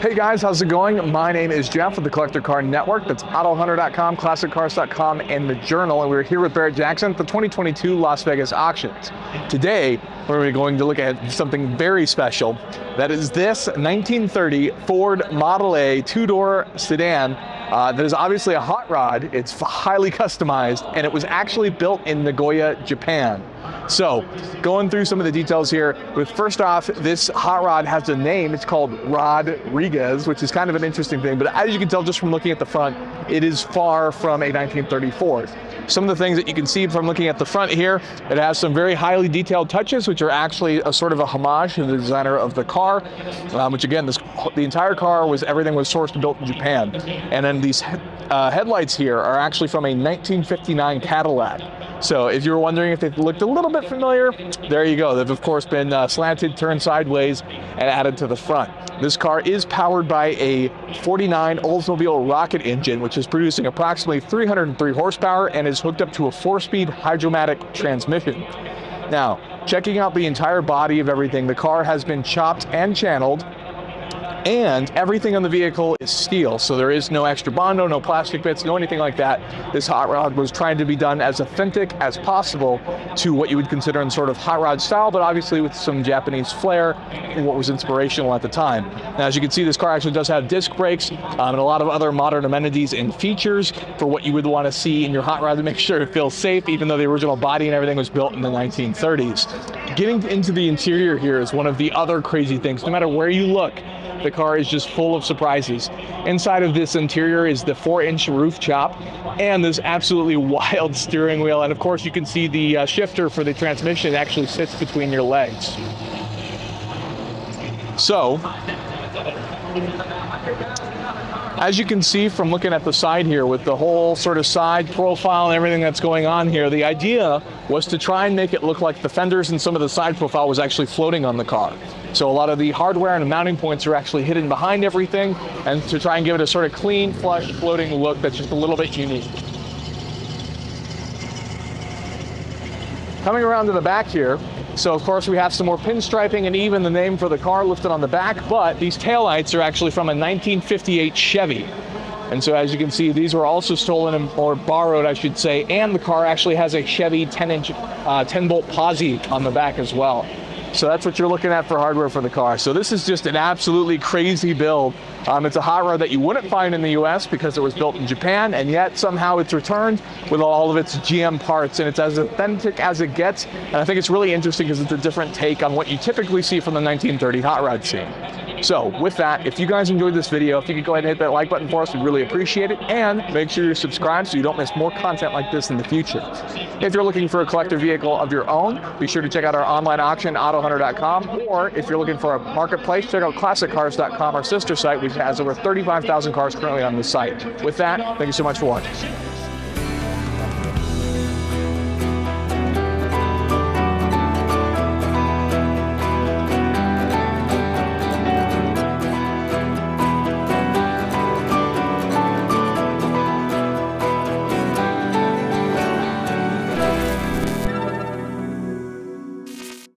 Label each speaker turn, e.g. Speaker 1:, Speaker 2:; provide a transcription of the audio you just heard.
Speaker 1: Hey guys, how's it going? My name is Jeff with the Collector Car Network. That's AutoHunter.com, ClassicCars.com, and the Journal. And we're here with Barrett Jackson at the 2022 Las Vegas auctions. Today, we're going to look at something very special. That is this 1930 Ford Model A two-door sedan uh, that is obviously a hot rod. It's highly customized, and it was actually built in Nagoya, Japan. So, going through some of the details here, with first off, this hot rod has a name. It's called Rod-Riguez, which is kind of an interesting thing. But as you can tell just from looking at the front, it is far from a 1934. Some of the things that you can see from looking at the front here, it has some very highly detailed touches, which are actually a sort of a homage to the designer of the car, um, which again, this, the entire car was, everything was sourced and built in Japan. And then these uh, headlights here are actually from a 1959 Cadillac. So if you were wondering if they looked a little bit familiar, there you go. They've of course been uh, slanted, turned sideways, and added to the front. This car is powered by a 49 Oldsmobile rocket engine, which is producing approximately 303 horsepower and is hooked up to a four-speed Hydramatic transmission. Now, checking out the entire body of everything, the car has been chopped and channeled and everything on the vehicle is steel, so there is no extra bondo, no plastic bits, no anything like that. This hot rod was trying to be done as authentic as possible to what you would consider in sort of hot rod style, but obviously with some Japanese flair and what was inspirational at the time. Now, as you can see, this car actually does have disc brakes um, and a lot of other modern amenities and features for what you would want to see in your hot rod to make sure it feels safe, even though the original body and everything was built in the 1930s. Getting into the interior here is one of the other crazy things. No matter where you look, the car is just full of surprises. Inside of this interior is the four inch roof chop and this absolutely wild steering wheel. And of course you can see the uh, shifter for the transmission actually sits between your legs. So, as you can see from looking at the side here with the whole sort of side profile and everything that's going on here, the idea was to try and make it look like the fenders and some of the side profile was actually floating on the car. So a lot of the hardware and mounting points are actually hidden behind everything and to try and give it a sort of clean, flush, floating look that's just a little bit unique. Coming around to the back here, so of course we have some more pinstriping and even the name for the car lifted on the back, but these taillights are actually from a 1958 Chevy. And so as you can see, these were also stolen or borrowed, I should say, and the car actually has a Chevy 10 inch, uh, 10 bolt posi on the back as well. So that's what you're looking at for hardware for the car. So this is just an absolutely crazy build. Um, it's a hot rod that you wouldn't find in the US because it was built in Japan and yet somehow it's returned with all of its GM parts and it's as authentic as it gets. And I think it's really interesting because it's a different take on what you typically see from the 1930 hot rod scene. So with that, if you guys enjoyed this video, if you could go ahead and hit that like button for us, we'd really appreciate it. And make sure you're subscribed so you don't miss more content like this in the future. If you're looking for a collector vehicle of your own, be sure to check out our online auction, AutoHunter.com. Or if you're looking for a marketplace, check out ClassicCars.com, our sister site, which has over 35,000 cars currently on the site. With that, thank you so much for watching.